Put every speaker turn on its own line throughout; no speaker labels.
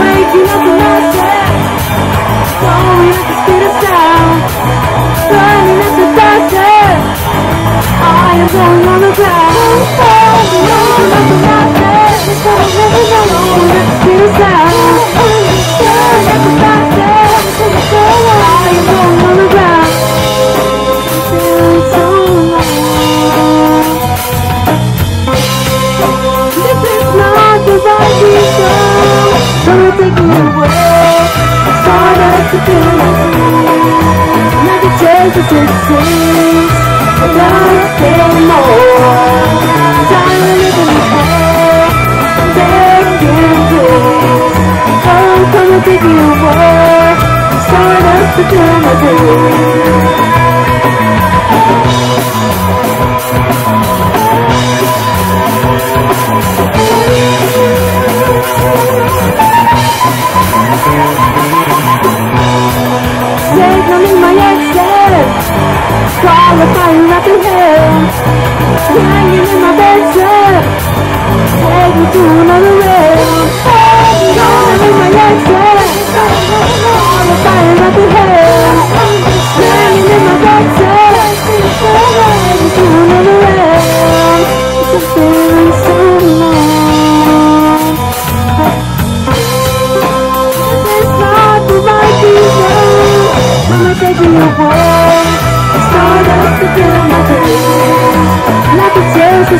Waking up the Never change the distance. Nothing more. Time live in hell. Taking this. Oh, gonna take me away. Start us to my thing. Signaling my exit Qualifying up the hill Hanging in my bedroom Take to another room Signaling my Hanging in my Take me to another room It's been so long away.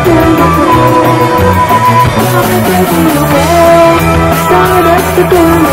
I'm the door.